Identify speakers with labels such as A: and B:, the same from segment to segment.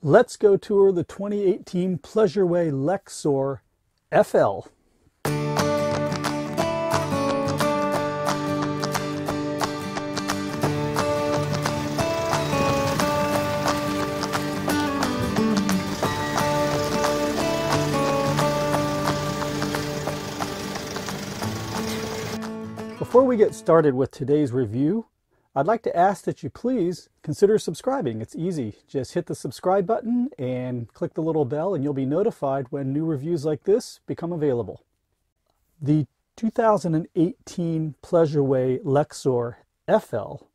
A: Let's go tour the 2018 Pleasureway Lexor FL. Before we get started with today's review, I'd like to ask that you please consider subscribing. It's easy. Just hit the subscribe button and click the little bell and you'll be notified when new reviews like this become available. The 2018 Pleasureway Lexor FL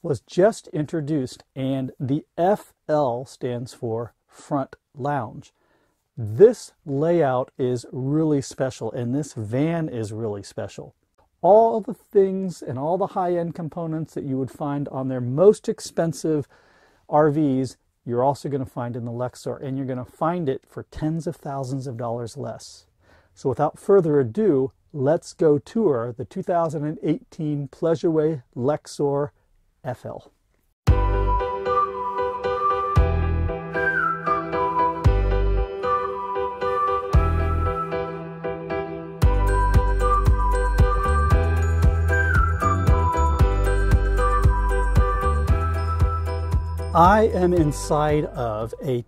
A: was just introduced and the FL stands for front lounge. This layout is really special and this van is really special all the things and all the high-end components that you would find on their most expensive RVs, you're also going to find in the Lexor, and you're going to find it for tens of thousands of dollars less. So without further ado, let's go tour the 2018 Pleasureway Lexor FL. I am inside of a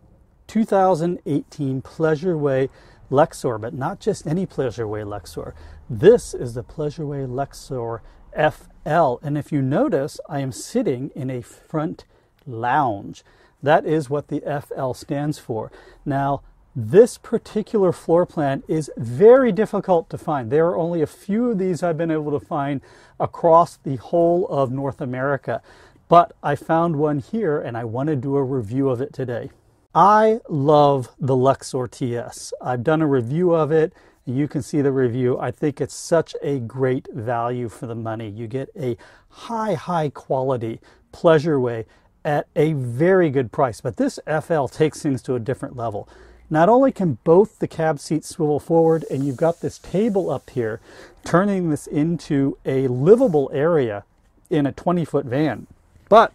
A: 2018 Pleasureway Lexor, but not just any Pleasureway Lexor. This is the Pleasureway Lexor FL. And if you notice, I am sitting in a front lounge. That is what the FL stands for. Now, this particular floor plan is very difficult to find. There are only a few of these I've been able to find across the whole of North America but I found one here and I want to do a review of it today. I love the Lexor TS. I've done a review of it. You can see the review. I think it's such a great value for the money. You get a high, high quality Pleasureway at a very good price. But this FL takes things to a different level. Not only can both the cab seats swivel forward and you've got this table up here, turning this into a livable area in a 20 foot van. But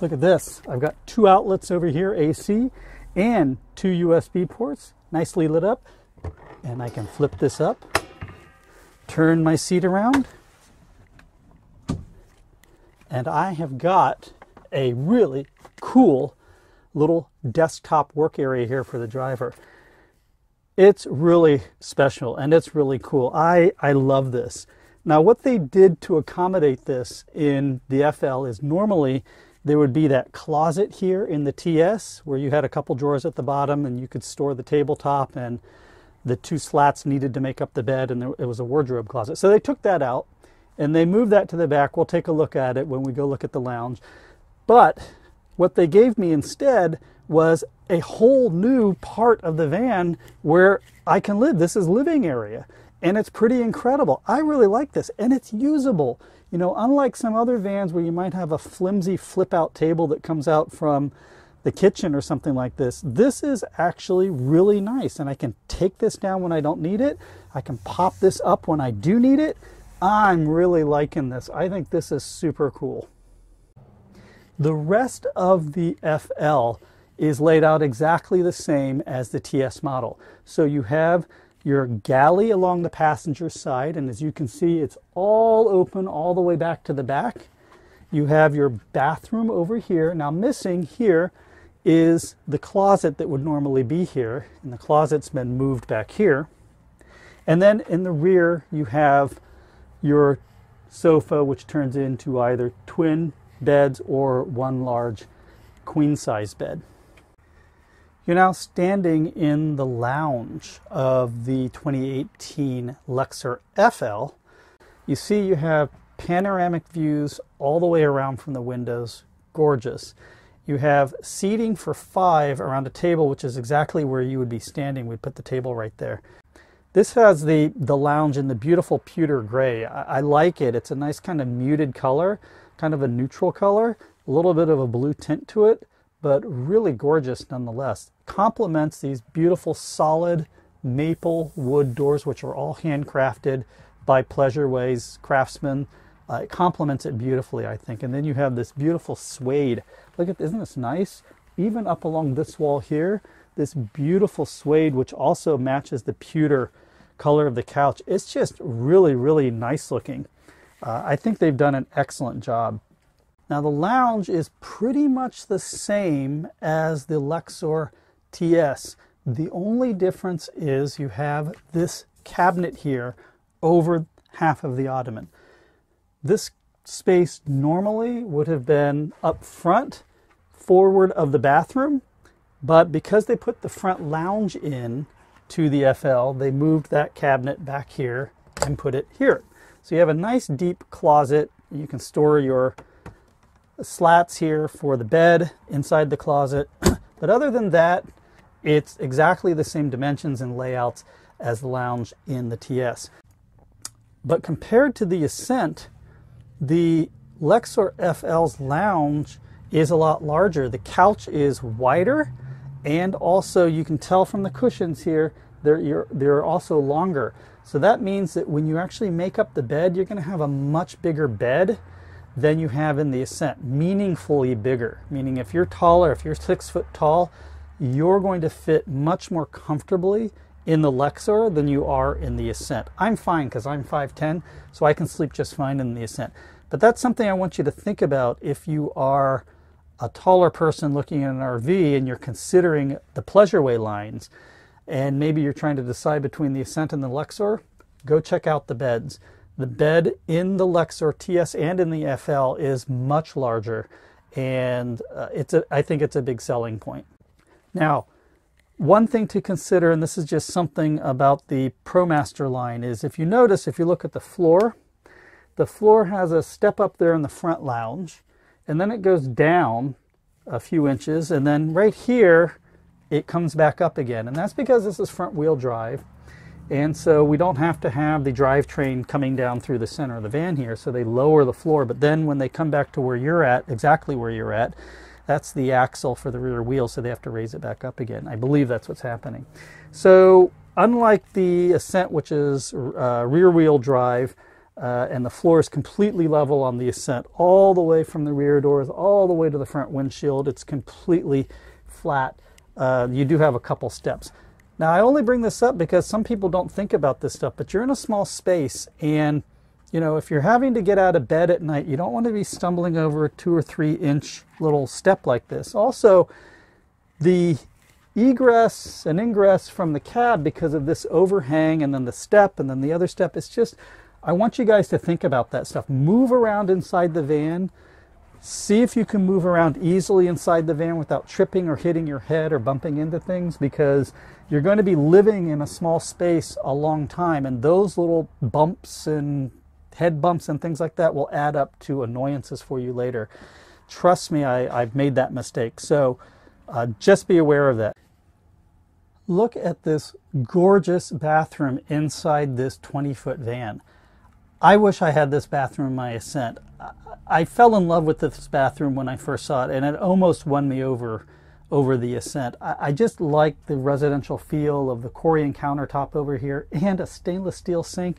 A: look at this. I've got two outlets over here, AC, and two USB ports, nicely lit up. And I can flip this up, turn my seat around, and I have got a really cool little desktop work area here for the driver. It's really special and it's really cool. I, I love this. Now, what they did to accommodate this in the FL is normally there would be that closet here in the TS where you had a couple drawers at the bottom and you could store the tabletop and the two slats needed to make up the bed and there, it was a wardrobe closet. So they took that out and they moved that to the back. We'll take a look at it when we go look at the lounge. But what they gave me instead was a whole new part of the van where I can live. This is living area and it's pretty incredible. I really like this and it's usable. You know, unlike some other vans where you might have a flimsy flip out table that comes out from the kitchen or something like this, this is actually really nice and I can take this down when I don't need it. I can pop this up when I do need it. I'm really liking this. I think this is super cool. The rest of the FL is laid out exactly the same as the TS model. So you have your galley along the passenger side, and as you can see, it's all open all the way back to the back. You have your bathroom over here. Now missing here is the closet that would normally be here, and the closet's been moved back here. And then in the rear, you have your sofa, which turns into either twin beds or one large queen size bed. You're now standing in the lounge of the 2018 Lexor FL. You see you have panoramic views all the way around from the windows. Gorgeous. You have seating for five around a table, which is exactly where you would be standing. We'd put the table right there. This has the, the lounge in the beautiful pewter gray. I, I like it. It's a nice kind of muted color, kind of a neutral color, a little bit of a blue tint to it but really gorgeous nonetheless. Complements these beautiful solid maple wood doors, which are all handcrafted by Pleasureways craftsmen. Uh, it complements it beautifully, I think. And then you have this beautiful suede. Look at, isn't this nice? even up along this wall here, this beautiful suede, which also matches the pewter color of the couch. It's just really, really nice looking. Uh, I think they've done an excellent job. Now the lounge is pretty much the same as the Lexor TS. The only difference is you have this cabinet here over half of the ottoman. This space normally would have been up front, forward of the bathroom, but because they put the front lounge in to the FL, they moved that cabinet back here and put it here. So you have a nice deep closet. You can store your slats here for the bed inside the closet. but other than that, it's exactly the same dimensions and layouts as the lounge in the TS. But compared to the Ascent, the Lexor FL's lounge is a lot larger. The couch is wider, and also you can tell from the cushions here, they're, they're also longer. So that means that when you actually make up the bed, you're going to have a much bigger bed than you have in the Ascent, meaningfully bigger. Meaning, if you're taller, if you're six foot tall, you're going to fit much more comfortably in the Lexor than you are in the Ascent. I'm fine because I'm 5'10, so I can sleep just fine in the Ascent. But that's something I want you to think about if you are a taller person looking at an RV and you're considering the Pleasureway lines, and maybe you're trying to decide between the Ascent and the Lexor, go check out the beds. The bed in the Lexor TS and in the FL is much larger, and uh, it's a, I think it's a big selling point. Now, one thing to consider, and this is just something about the ProMaster line, is if you notice, if you look at the floor, the floor has a step up there in the front lounge, and then it goes down a few inches, and then right here, it comes back up again. And that's because this is front wheel drive. And so we don't have to have the drivetrain coming down through the center of the van here. So they lower the floor, but then when they come back to where you're at, exactly where you're at, that's the axle for the rear wheel, so they have to raise it back up again. I believe that's what's happening. So unlike the Ascent, which is uh, rear wheel drive, uh, and the floor is completely level on the Ascent, all the way from the rear doors, all the way to the front windshield. It's completely flat. Uh, you do have a couple steps. Now, I only bring this up because some people don't think about this stuff, but you're in a small space and you know, if you're having to get out of bed at night, you don't want to be stumbling over a two or three inch little step like this. Also, the egress and ingress from the cab because of this overhang and then the step and then the other step, it's just, I want you guys to think about that stuff. Move around inside the van. See if you can move around easily inside the van without tripping or hitting your head or bumping into things because you're going to be living in a small space a long time and those little bumps and head bumps and things like that will add up to annoyances for you later. Trust me, I, have made that mistake. So uh, just be aware of that. Look at this gorgeous bathroom inside this 20 foot van. I wish I had this bathroom in my Ascent. I fell in love with this bathroom when I first saw it, and it almost won me over over the Ascent. I, just like the residential feel of the Corian countertop over here and a stainless steel sink.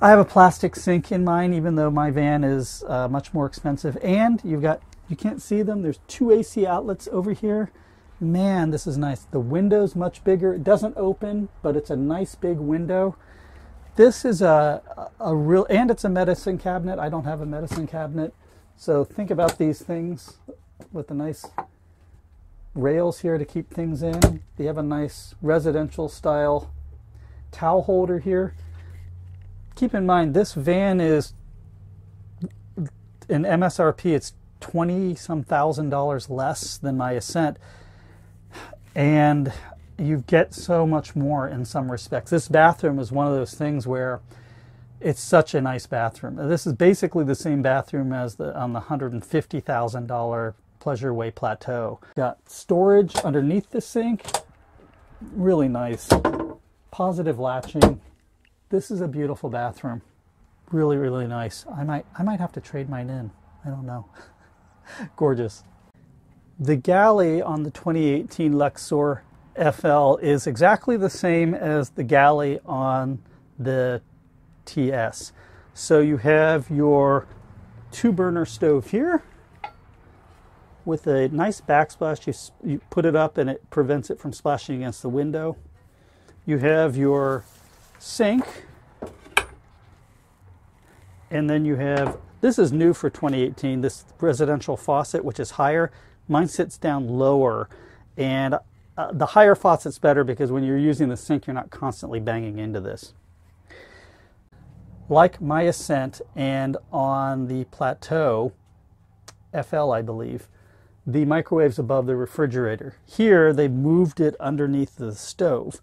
A: I have a plastic sink in mine, even though my van is uh, much more expensive. And you've got, you can't see them, there's two AC outlets over here. Man, this is nice. The window's much bigger. It doesn't open, but it's a nice big window. This is a, a real, and it's a medicine cabinet. I don't have a medicine cabinet. So think about these things with a nice rails here to keep things in. They have a nice residential style towel holder here keep in mind this van is in MSRP it's 20 some thousand dollars less than my Ascent and you get so much more in some respects. This bathroom is one of those things where it's such a nice bathroom. This is basically the same bathroom as the on the $150,000 Pleasureway Plateau. Got storage underneath the sink. Really nice. Positive latching. This is a beautiful bathroom. Really, really nice. I might, I might have to trade mine in. I don't know. Gorgeous. The galley on the 2018 Lexor FL is exactly the same as the galley on the TS. So you have your two burner stove here. With a nice backsplash. You, you put it up and it prevents it from splashing against the window. You have your sink. And then you have, this is new for 2018, this residential faucet, which is higher. Mine sits down lower. And uh, the higher faucet's better because when you're using the sink, you're not constantly banging into this. Like my Ascent and on the Plateau, FL, I believe, the microwave's above the refrigerator. Here, they moved it underneath the stove.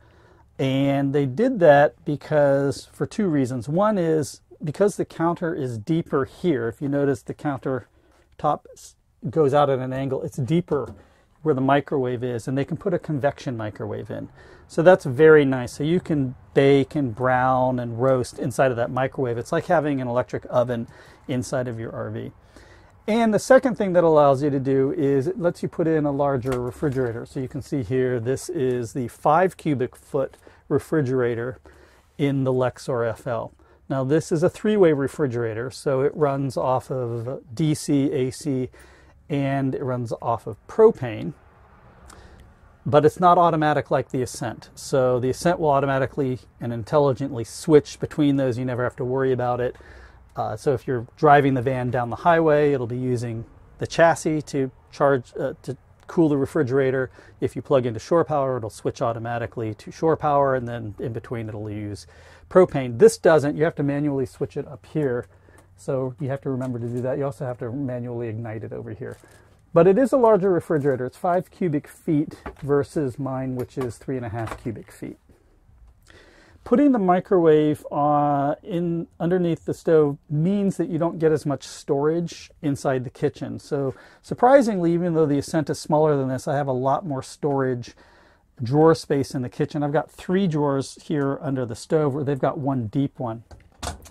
A: And they did that because, for two reasons. One is because the counter is deeper here. If you notice the counter top goes out at an angle, it's deeper where the microwave is, and they can put a convection microwave in. So that's very nice. So you can bake and brown and roast inside of that microwave. It's like having an electric oven inside of your RV. And the second thing that allows you to do is it lets you put in a larger refrigerator. So you can see here, this is the five cubic foot refrigerator in the Lexor FL. Now this is a three-way refrigerator, so it runs off of DC, AC, and it runs off of propane. But it's not automatic like the Ascent. So the Ascent will automatically and intelligently switch between those. You never have to worry about it. Uh, so if you're driving the van down the highway, it'll be using the chassis to charge uh, to cool the refrigerator. If you plug into shore power, it'll switch automatically to shore power, and then in between it'll use propane. This doesn't. You have to manually switch it up here. So you have to remember to do that. You also have to manually ignite it over here. But it is a larger refrigerator. It's five cubic feet versus mine, which is three and a half cubic feet putting the microwave uh, in underneath the stove means that you don't get as much storage inside the kitchen. So surprisingly, even though the Ascent is smaller than this, I have a lot more storage drawer space in the kitchen. I've got three drawers here under the stove, where they've got one deep one.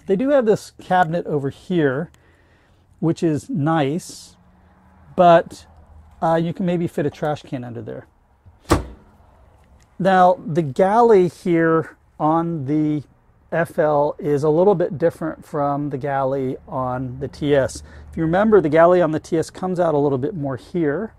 A: They do have this cabinet over here, which is nice, but uh, you can maybe fit a trash can under there. Now, the galley here on the FL is a little bit different from the galley on the TS. If you remember, the galley on the TS comes out a little bit more here.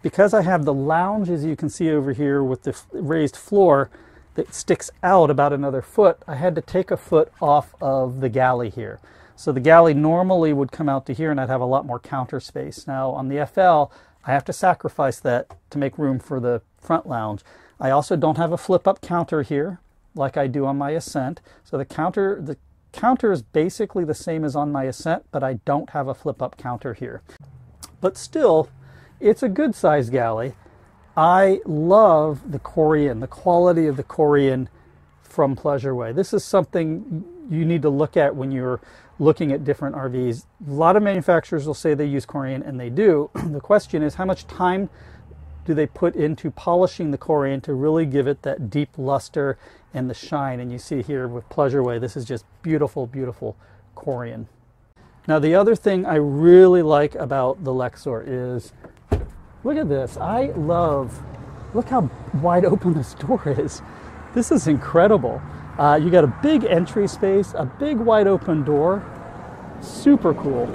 A: Because I have the lounge, as you can see over here, with the raised floor that sticks out about another foot, I had to take a foot off of the galley here. So the galley normally would come out to here and I'd have a lot more counter space. Now on the FL, I have to sacrifice that to make room for the front lounge. I also don't have a flip up counter here like I do on my Ascent. So the counter, the counter is basically the same as on my Ascent, but I don't have a flip up counter here. But still, it's a good size galley. I love the Corian, the quality of the Corian from Pleasureway. This is something you need to look at when you're looking at different RVs. A lot of manufacturers will say they use Corian, and they do. the question is how much time do they put into polishing the Corian to really give it that deep luster and the shine. And you see here with Pleasureway, this is just beautiful, beautiful Corian. Now the other thing I really like about the Lexor is, look at this. I love, look how wide open this door is. This is incredible. Uh, you got a big entry space, a big wide open door. Super cool.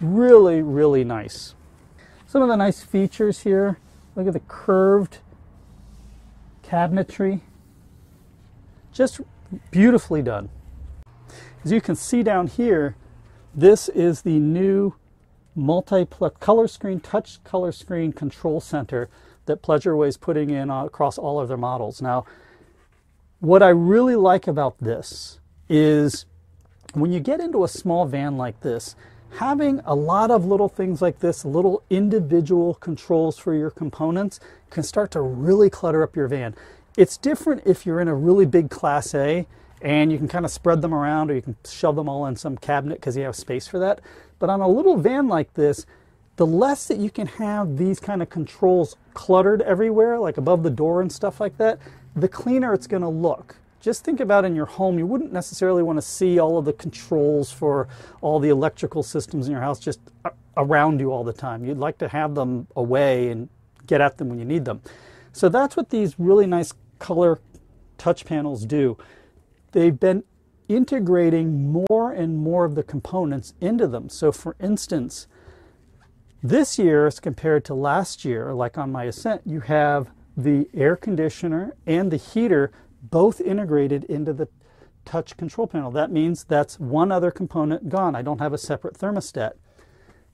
A: Really, really nice. Some of the nice features here. Look at the curved cabinetry. Just beautifully done. As you can see down here, this is the new multi-color color screen, touch color screen control center that Pleasureway is putting in across all of their models. Now, what I really like about this is when you get into a small van like this, having a lot of little things like this, little individual controls for your components, can start to really clutter up your van. It's different if you're in a really big Class A and you can kind of spread them around or you can shove them all in some cabinet because you have space for that. But on a little van like this, the less that you can have these kind of controls cluttered everywhere, like above the door and stuff like that, the cleaner it's going to look just think about in your home, you wouldn't necessarily want to see all of the controls for all the electrical systems in your house just around you all the time. You'd like to have them away and get at them when you need them. So that's what these really nice color touch panels do. They've been integrating more and more of the components into them. So for instance, This year, as compared to last year, like on my Ascent, you have the air conditioner and the heater both integrated into the touch control panel. That means that's one other component gone. I don't have a separate thermostat.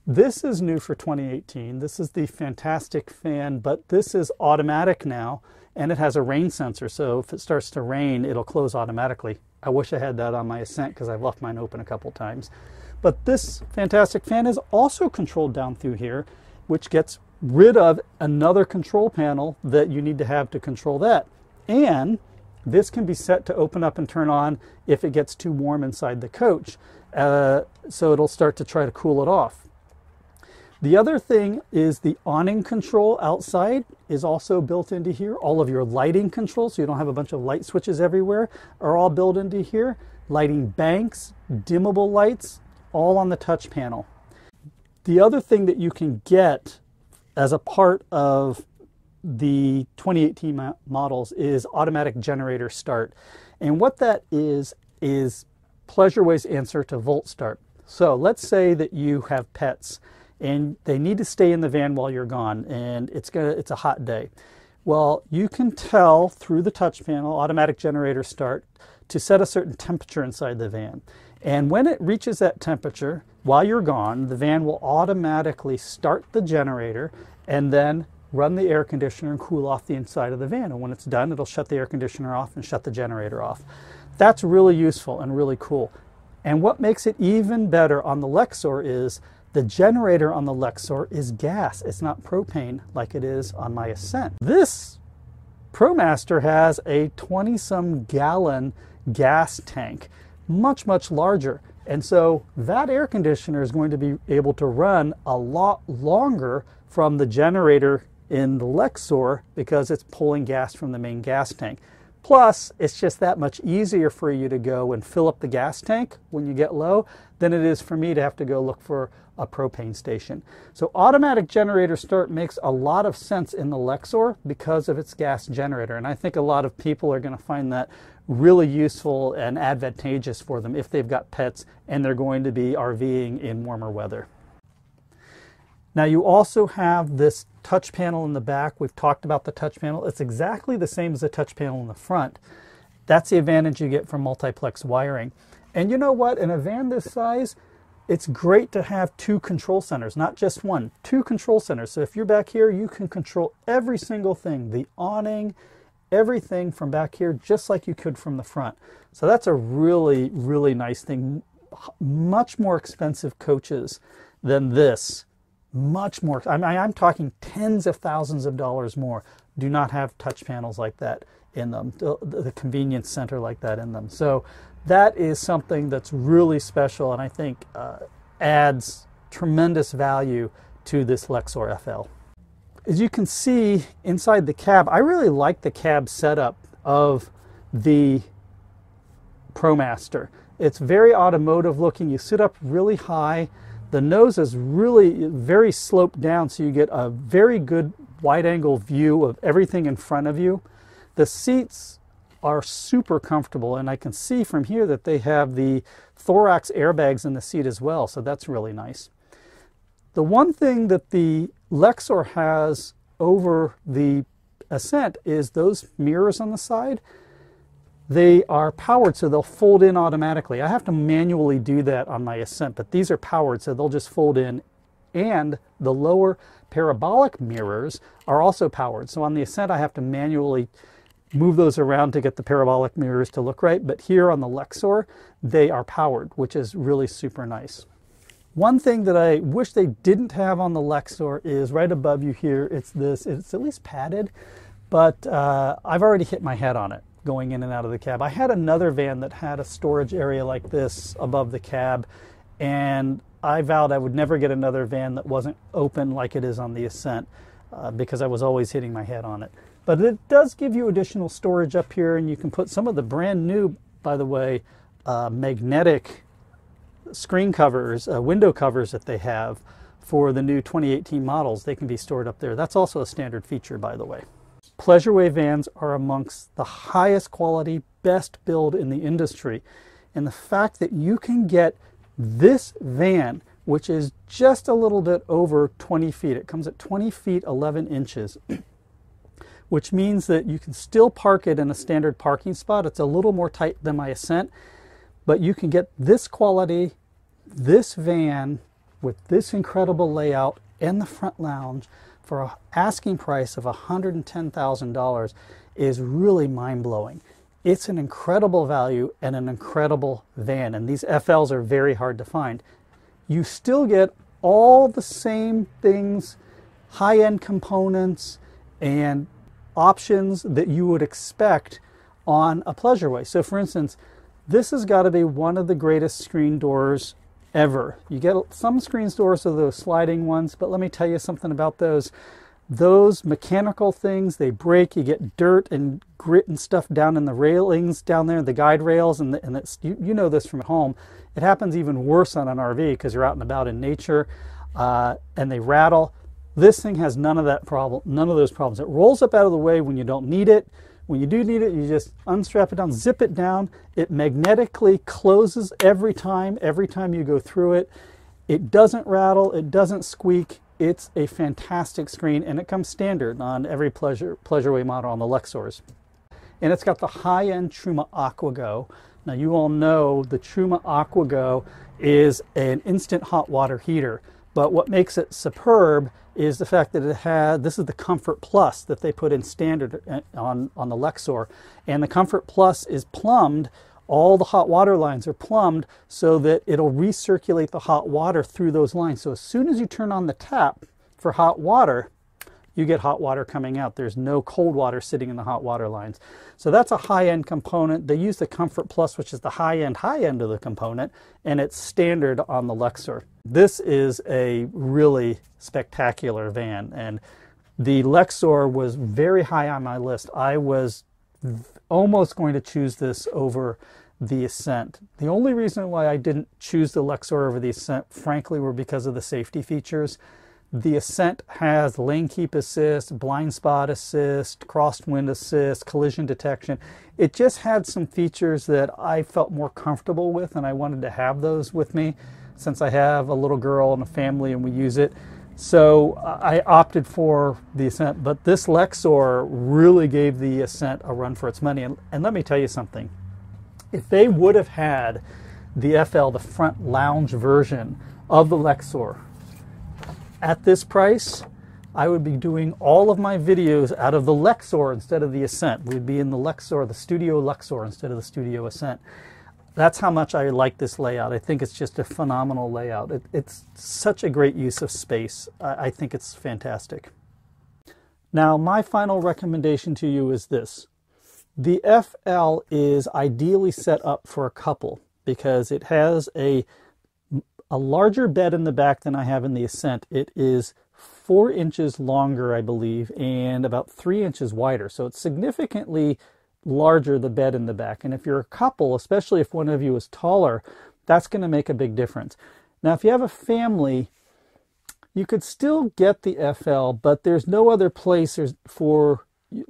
A: This is new for 2018. This is the fantastic fan, but this is automatic now and it has a rain sensor. So if it starts to rain, it'll close automatically. I wish I had that on my Ascent because I've left mine open a couple times. But this fantastic fan is also controlled down through here, which gets rid of another control panel that you need to have to control that. And this can be set to open up and turn on if it gets too warm inside the coach. Uh, so it'll start to try to cool it off. The other thing is the awning control outside is also built into here. All of your lighting controls, so you don't have a bunch of light switches everywhere, are all built into here. Lighting banks, dimmable lights, all on the touch panel. The other thing that you can get as a part of the 2018 models is automatic generator start. And what that is, is Pleasureways answer to Volt Start. So let's say that you have pets and they need to stay in the van while you're gone and it's gonna it's a hot day well you can tell through the touch panel automatic generator start to set a certain temperature inside the van and when it reaches that temperature while you're gone the van will automatically start the generator and then run the air conditioner and cool off the inside of the van and when it's done it'll shut the air conditioner off and shut the generator off that's really useful and really cool and what makes it even better on the Lexor is the generator on the Lexor is gas. It's not propane like it is on my Ascent. This ProMaster has a 20 some gallon gas tank, much, much larger. And so that air conditioner is going to be able to run a lot longer from the generator in the Lexor because it's pulling gas from the main gas tank. Plus, it's just that much easier for you to go and fill up the gas tank when you get low than it is for me to have to go look for a propane station. So automatic generator start makes a lot of sense in the Lexor because of its gas generator. And I think a lot of people are going to find that really useful and advantageous for them if they've got pets and they're going to be RVing in warmer weather. Now you also have this touch panel in the back. We've talked about the touch panel. It's exactly the same as the touch panel in the front. That's the advantage you get from multiplex wiring. And you know what? In a van this size, it's great to have two control centers, not just one, two control centers. So if you're back here, you can control every single thing, the awning, everything from back here, just like you could from the front. So that's a really, really nice thing. Much more expensive coaches than this much more. I mean, I'm talking tens of thousands of dollars more. Do not have touch panels like that in them, the, the convenience center like that in them. So that is something that's really special and I think uh, adds tremendous value to this Lexor FL. As you can see inside the cab, I really like the cab setup of the ProMaster. It's very automotive looking. You sit up really high. The nose is really very sloped down so you get a very good wide angle view of everything in front of you. The seats are super comfortable and I can see from here that they have the thorax airbags in the seat as well, so that's really nice. The one thing that the Lexor has over the Ascent is those mirrors on the side they are powered so they'll fold in automatically. I have to manually do that on my Ascent, but these are powered so they'll just fold in. And the lower parabolic mirrors are also powered. So on the Ascent, I have to manually move those around to get the parabolic mirrors to look right. But here on the Lexor, they are powered, which is really super nice. One thing that I wish they didn't have on the Lexor is right above you here. It's this, it's at least padded, but uh, I've already hit my head on it going in and out of the cab. I had another van that had a storage area like this above the cab, and I vowed I would never get another van that wasn't open like it is on the Ascent uh, because I was always hitting my head on it. But it does give you additional storage up here, and you can put some of the brand new, by the way, uh, magnetic screen covers, uh, window covers that they have for the new 2018 models. They can be stored up there. That's also a standard feature, by the way. Pleasureway vans are amongst the highest quality, best build in the industry. And the fact that you can get this van which is just a little bit over 20 feet. It comes at 20 feet 11 inches, which means that you can still park it in a standard parking spot. It's a little more tight than my Ascent, but you can get this quality, this van with this incredible layout and the front lounge for an asking price of $110,000 is really mind blowing. It's an incredible value and an incredible van, and these FLs are very hard to find. You still get all the same things, high end components, and options that you would expect on a Pleasureway. So, for instance, this has got to be one of the greatest screen doors ever. You get some screen doors are those sliding ones, but let me tell you something about those. Those mechanical things they break you get dirt and grit and stuff down in the railings down there the guide rails and, the, and it's, you, you know this from home. It happens even worse on an rv because you're out and about in nature uh, and they rattle. This thing has none of that problem none of those problems. It rolls up out of the way when you don't need it when you do need it you just unstrap it down zip it down it magnetically closes every time every time you go through it it doesn't rattle it doesn't squeak it's a fantastic screen and it comes standard on every Pleasure Pleasureway model on the Lexors. And it's got the high-end Truma AquaGo. Now you all know the Truma AquaGo is an instant hot water heater, but what makes it superb is the fact that it had this is the Comfort Plus that they put in standard uh, on on the Lexor, and the Comfort Plus is plumbed all the hot water lines are plumbed so that it'll recirculate the hot water through those lines. So as soon as you turn on the tap for hot water, you get hot water coming out. There's no cold water sitting in the hot water lines. So that's a high-end component. They use the Comfort Plus, which is the high-end, high-end of the component, and it's standard on the Lexor. This is a really spectacular van, and the Lexor was very high on my list. I was almost going to choose this over the Ascent. The only reason why I didn't choose the Lexor over the Ascent, frankly, were because of the safety features. The Ascent has lane keep assist, blind spot assist, crosswind assist, collision detection. It just had some features that I felt more comfortable with, and I wanted to have those with me since I have a little girl and a family and we use it. So I opted for the Ascent, but this Lexor really gave the Ascent a run for its money. And, and let me tell you something. If they would have had the FL, the front lounge version of the Lexor, at this price, I would be doing all of my videos out of the Lexor instead of the Ascent. We'd be in the Lexor, the Studio Lexor instead of the Studio Ascent that's how much I like this layout. I think it's just a phenomenal layout. It, it's such a great use of space. I, I think it's fantastic. Now, my final recommendation to you is this. The FL is ideally set up for a couple because it has a, a larger bed in the back than I have in the Ascent. It is four inches longer, I believe, and about three inches wider. So it's significantly larger the bed in the back. And if you're a couple, especially if one of you is taller, that's going to make a big difference. Now, if you have a family, you could still get the FL, but there's no other place for,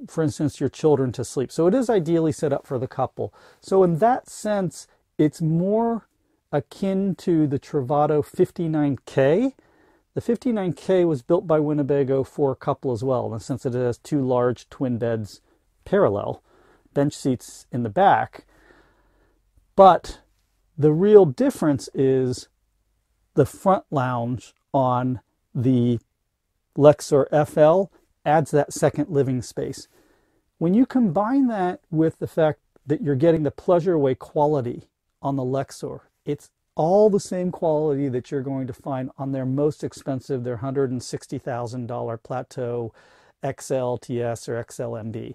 A: for instance, your children to sleep. So it is ideally set up for the couple. So in that sense, it's more akin to the Travato 59K. The 59K was built by Winnebago for a couple as well, and since it has two large twin beds parallel bench seats in the back. But the real difference is the front lounge on the Lexor FL adds that second living space. When you combine that with the fact that you're getting the Pleasureway quality on the Lexor, it's all the same quality that you're going to find on their most expensive, their $160,000 Plateau XLTS or XLMB.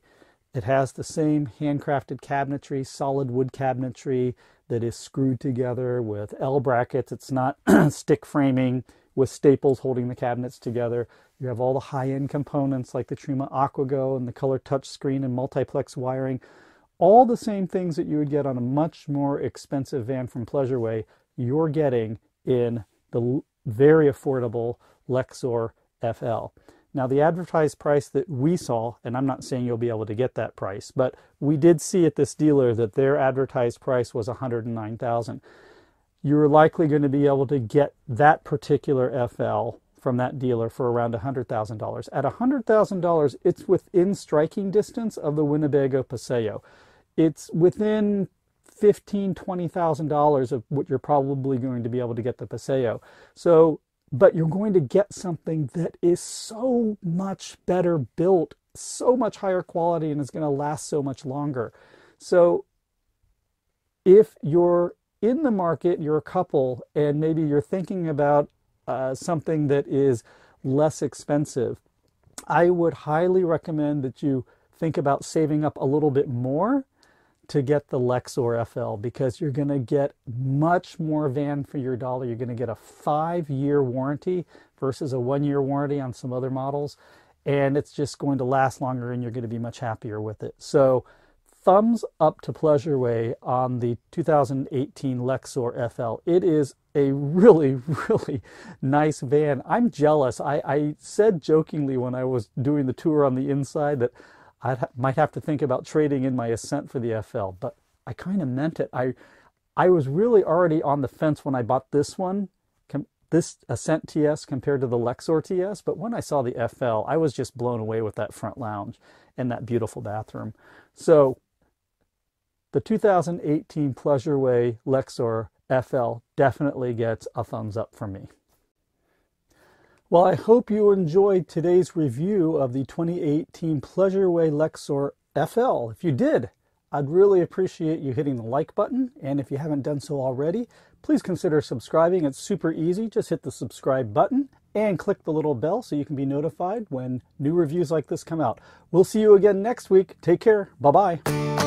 A: It has the same handcrafted cabinetry, solid wood cabinetry that is screwed together with L brackets. It's not stick framing with staples holding the cabinets together. You have all the high-end components like the Truma AquaGo and the color touchscreen and multiplex wiring. All the same things that you would get on a much more expensive van from Pleasureway, you're getting in the very affordable Lexor FL. Now, the advertised price that we saw, and I'm not saying you'll be able to get that price, but we did see at this dealer that their advertised price was 109,000. you're likely going to be able to get that particular FL from that dealer for around $100,000. At $100,000, it's within striking distance of the Winnebago Paseo. It's within fifteen, twenty thousand dollars of what you're probably going to be able to get the Paseo. So, but you're going to get something that is so much better built, so much higher quality, and is going to last so much longer. So, if you're in the market, you're a couple, and maybe you're thinking about uh, something that is less expensive, I would highly recommend that you think about saving up a little bit more to get the Lexor FL because you're going to get much more van for your dollar. You're going to get a five year warranty versus a one year warranty on some other models. And it's just going to last longer and you're going to be much happier with it. So, thumbs up to Pleasureway on the 2018 Lexor FL. It is a really, really nice van. I'm jealous. I, I said jokingly when I was doing the tour on the inside that I might have to think about trading in my Ascent for the FL, but I kind of meant it. I I was really already on the fence when I bought this one, this Ascent TS compared to the Lexor TS, but when I saw the FL, I was just blown away with that front lounge and that beautiful bathroom. So the 2018 Pleasureway Lexor FL definitely gets a thumbs up from me. Well, I hope you enjoyed today's review of the 2018 Pleasureway Lexor FL. If you did, I'd really appreciate you hitting the like button. And if you haven't done so already, please consider subscribing. It's super easy. Just hit the subscribe button and click the little bell so you can be notified when new reviews like this come out. We'll see you again next week. Take care. Bye bye.